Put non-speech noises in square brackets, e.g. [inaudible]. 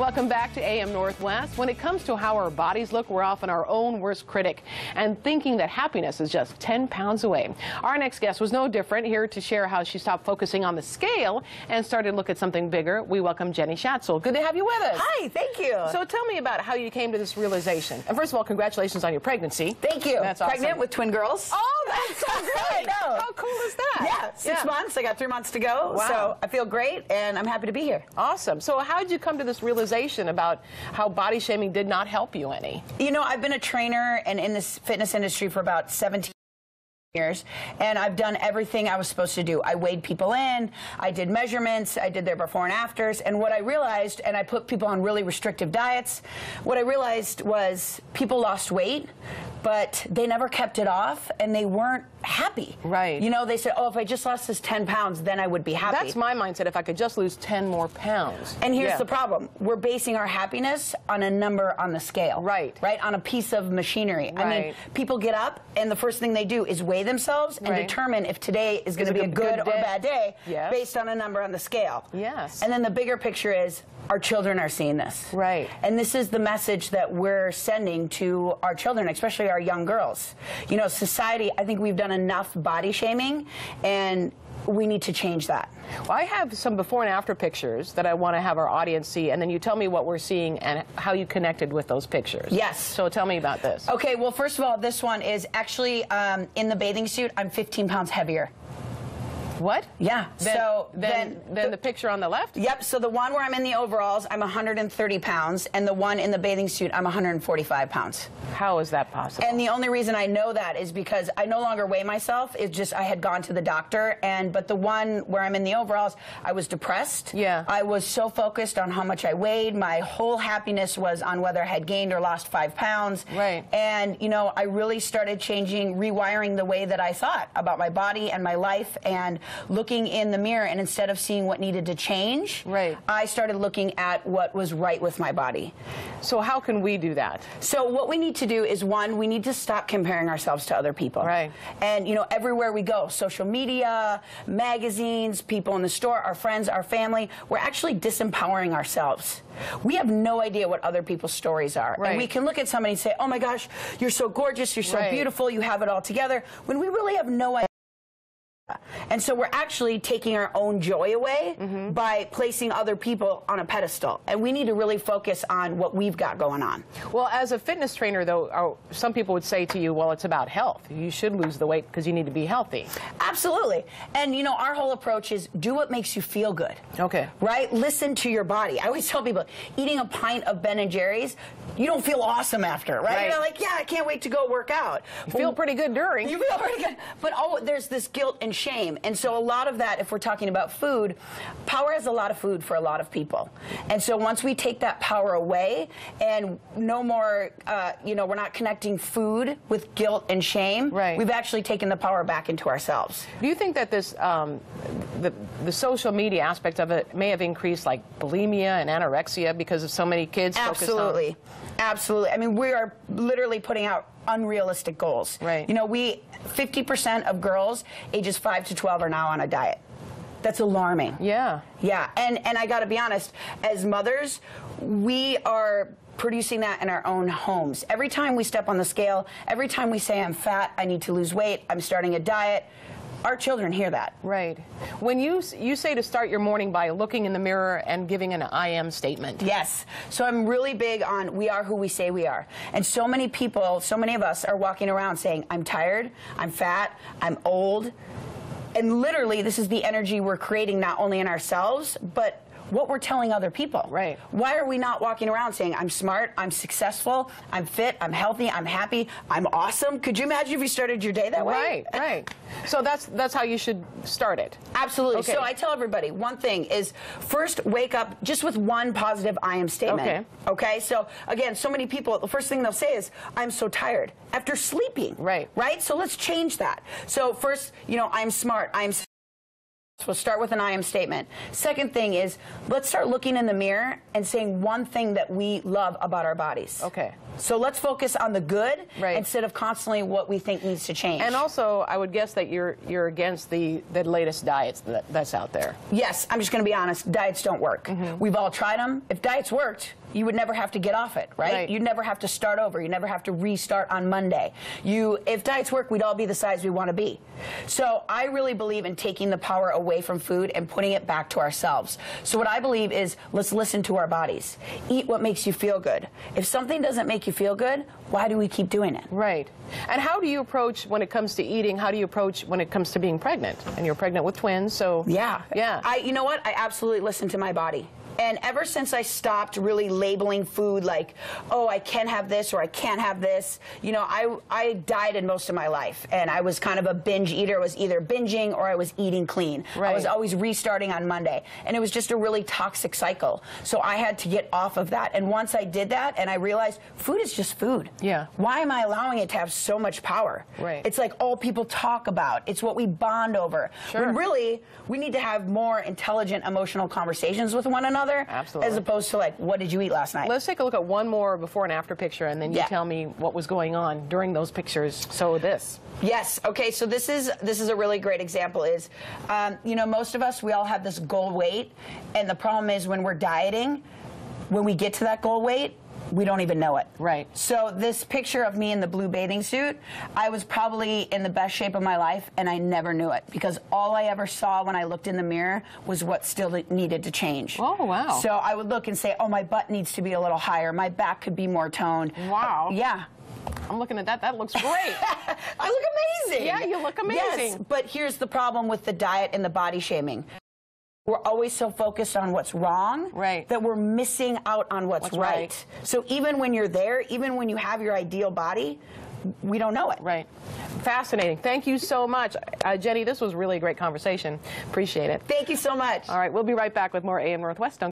Welcome back to AM Northwest. When it comes to how our bodies look, we're often our own worst critic and thinking that happiness is just 10 pounds away. Our next guest was no different, here to share how she stopped focusing on the scale and started to look at something bigger. We welcome Jenny Schatzle. Good to have you with us. Hi, thank you. So tell me about how you came to this realization. And first of all, congratulations on your pregnancy. thank you. That's awesome. Pregnant with twin girls. Oh, that's so great. know. How cool is that? Yeah, six Yeah. months. I got three months to go. Wow. So I feel great, and I'm happy to be here. Awesome. So how did you come to this realization about how body shaming did not help you any? You know, I've been a trainer and in this fitness industry for about 17 years and I've done everything I was supposed to do. I weighed people in, I did measurements, I did their before and afters, and what I realized, and I put people on really restrictive diets, what I realized was people lost weight, but they never kept it off and they weren't happy. Right. You know, they said, oh, if I just lost this 10 pounds, then I would be happy. That's my mindset. If I could just lose 10 more pounds. And here's Yeah. the problem. We're basing our happiness on a number on the scale. Right. Right? On a piece of machinery. Right. I mean, people get up and the first thing they do is weigh themselves and Right. determine if today is going to be a good, good or bad day Yes. based on a number on the scale. Yes. And then the bigger picture is our children are seeing this. Right. And this is the message that we're sending to our children, especially our young girls. You know, society, I think we've done enough body shaming and we need to change that. Well, I have some before and after pictures that I want to have our audience see, and then you tell me what we're seeing and how you connected with those pictures. Yes. So tell me about this. Okay, well, first of all, this one is actually um, in the bathing suit. I'm 15 pounds heavier. What? Yeah. Then, so then, then the, the, picture on the left? Yep. So the one where I'm in the overalls, I'm 130 pounds, and the one in the bathing suit, I'm 145 pounds. How is that possible? And the only reason I know that is because I no longer weigh myself. It's just I had gone to the doctor, and but the one where I'm in the overalls, I was depressed. Yeah. I was so focused on how much I weighed. My whole happiness was on whether I had gained or lost five pounds. Right. And you know, I really started changing, rewiring the way that I thought about my body and my life, and looking in the mirror. And instead of seeing what needed to change, Right. I started looking at what was right with my body. so how can we do that? So what we need to do is one, we need to stop comparing ourselves to other people. Right. And you know, everywhere we go, social media, magazines, people in the store, our friends, our family, we're actually disempowering ourselves. We have no idea what other people's stories are. Right. And we can look at somebody and say, "Oh my gosh, you're so gorgeous, you're so Right. beautiful, you have it all together," when we really have no idea. And so we're actually taking our own joy away Mm-hmm. by placing other people on a pedestal. And we need to really focus on what we've got going on. Well, as a fitness trainer, though, uh, some people would say to you, well, it's about health. You should lose the weight because you need to be healthy. Absolutely. And you know, our whole approach is do what makes you feel good. Okay. Right? Listen to your body. I always tell people eating a pint of Ben and Jerry's, you don't feel awesome after, right? Right. You're like, yeah, I can't wait to go work out. You feel pretty good during. You feel pretty good. But oh, there's this guilt and shame. And so a lot of that, if we're talking about food, power has a lot of food for a lot of people. And so once we take that power away and no more, uh, you know, we're not connecting food with guilt and shame, Right. we've actually taken the power back into ourselves. Do you think that this, um, the, the social media aspect of it may have increased like bulimia and anorexia because of so many kids Absolutely. Absolutely. I mean, we are literally putting out unrealistic goals. Right. You know, we 50% of girls ages 5 to 12 are now on a diet. That's alarming. Yeah. Yeah, and and I got to be honest, as mothers, we are producing that in our own homes. Every time we step on the scale, every time we say I'm fat, I need to lose weight, I'm starting a diet, our children hear that. Right. When you you say to start your morning by looking in the mirror and giving an I am statement. Yes. So I'm really big on we are who we say we are. And so many people, so many of us are walking around saying, I'm tired, I'm fat, I'm old. And literally, this is the energy we're creating not only in ourselves, but what we're telling other people. Right. Why are we not walking around saying, I'm smart, I'm successful, I'm fit, I'm healthy, I'm happy, I'm awesome? Could you imagine if you started your day that way? Right, right. So that's that's how you should start it. Absolutely. Okay. So I tell everybody one thing is first wake up just with one positive I am statement. Okay. Okay. So again, so many people the first thing they'll say is I'm so tired after sleeping. Right. Right. So let's change that. So first, you know, I'm smart. I'm We'll start with an I am statement. Second thing is let's start looking in the mirror and saying one thing that we love about our bodies. Okay. So let's focus on the good Right. instead of constantly what we think needs to change. And also, I would guess that you're you're against the the latest diets that, that's out there. yes, I'm just going to be honest, diets don't work. Mm-hmm. We've all tried them. If diets worked, you would never have to get off it, right? Right. You'd never have to start over. You never have to restart on Monday. You if diets work, we'd all be the size we want to be. So, I really believe in taking the power away from food and putting it back to ourselves. So, what I believe is let's listen to our bodies. Eat what makes you feel good. If something doesn't make you feel good, why do we keep doing it? Right. And how do you approach when it comes to eating? How do you approach when it comes to being pregnant? And you're pregnant with twins, so Yeah. yeah. I you know what? I absolutely listen to my body. And ever since I stopped really labeling food like, oh, I can have this or I can't have this, you know, I I dieted most of my life and I was kind of a binge eater. I was either binging or I was eating clean. I was always restarting on Monday. And it was just a really toxic cycle. So I had to get off of that. And once I did that and I realized food is just food. Yeah. Why am I allowing it to have so much power? Right. It's like all people talk about. It's what we bond over. Sure. When really, we need to have more intelligent, emotional conversations with one another. Absolutely. As opposed to like, what did you eat last night? Let's take a look at one more before and after picture, and then you Yeah. tell me what was going on during those pictures. So this. Yes. Okay. So this is this is a really great example. Is um, you know most of us we all have this goal weight, and the problem is when we're dieting, when we get to that goal weight, we don't even know it. Right. So this picture of me in the blue bathing suit, I was probably in the best shape of my life, and I never knew it because all I ever saw when I looked in the mirror was what still needed to change. Oh, wow. So I would look and say, "Oh, my butt needs to be a little higher. My back could be more toned." Wow. Uh, yeah. I'm looking at that. That looks great. [laughs] I look amazing. Yeah, you look amazing. Yes, amazing. but here's the problem with the diet and the body shaming. We're always so focused on what's wrong Right. that we're missing out on what's, What's right. right. So even when you're there, even when you have your ideal body, we don't know it. right. Fascinating. Thank you so much. Uh, Jenny, this was really a great conversation. Appreciate it. Thank you so much. All right, we'll be right back with more AM Northwest. Don't